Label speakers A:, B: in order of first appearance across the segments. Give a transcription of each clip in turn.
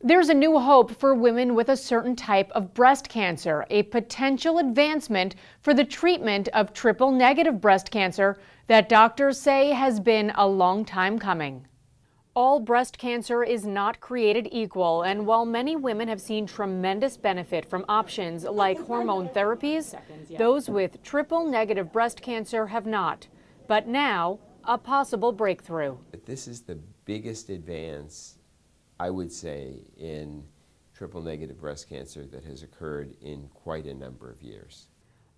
A: There's a new hope for women with a certain type of breast cancer, a potential advancement for the treatment of triple negative breast cancer that doctors say has been a long time coming. All breast cancer is not created equal, and while many women have seen tremendous benefit from options like hormone therapies, those with triple negative breast cancer have not. But now, a possible breakthrough.
B: This is the biggest advance I would say, in triple negative breast cancer that has occurred in quite a number of years.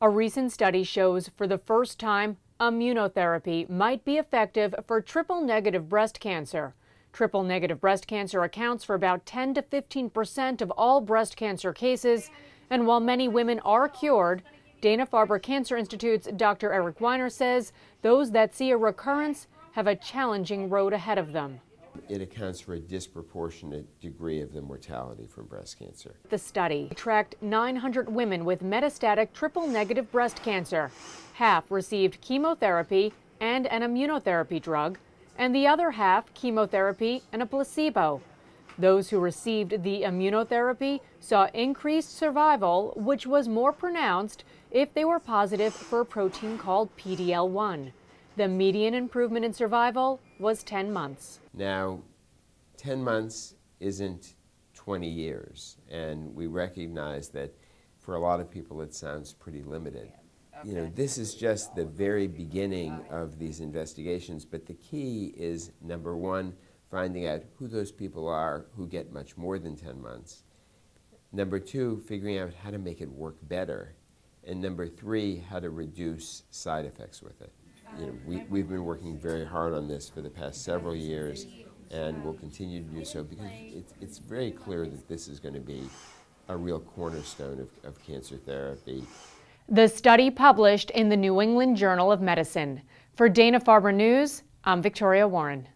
A: A recent study shows for the first time immunotherapy might be effective for triple negative breast cancer. Triple negative breast cancer accounts for about 10 to 15 percent of all breast cancer cases, and while many women are cured, Dana-Farber Cancer Institute's Dr. Eric Winer says those that see a recurrence have a challenging road ahead of them
B: it accounts for a disproportionate degree of the mortality from breast cancer.
A: The study tracked 900 women with metastatic triple negative breast cancer. Half received chemotherapy and an immunotherapy drug, and the other half chemotherapy and a placebo. Those who received the immunotherapy saw increased survival, which was more pronounced if they were positive for a protein called PD-L1. The median improvement in survival was 10 months.
B: Now, 10 months isn't 20 years, and we recognize that for a lot of people it sounds pretty limited. Okay. You know, this is just the very beginning of these investigations, but the key is number one, finding out who those people are who get much more than 10 months. Number two, figuring out how to make it work better. And number three, how to reduce side effects with it you know, we, we've been working very hard on this for the past several years and will continue to do so because it's, it's very clear that this is going to be a real cornerstone of, of cancer therapy.
A: The study published in the New England Journal of Medicine. For Dana-Farber News, I'm Victoria Warren.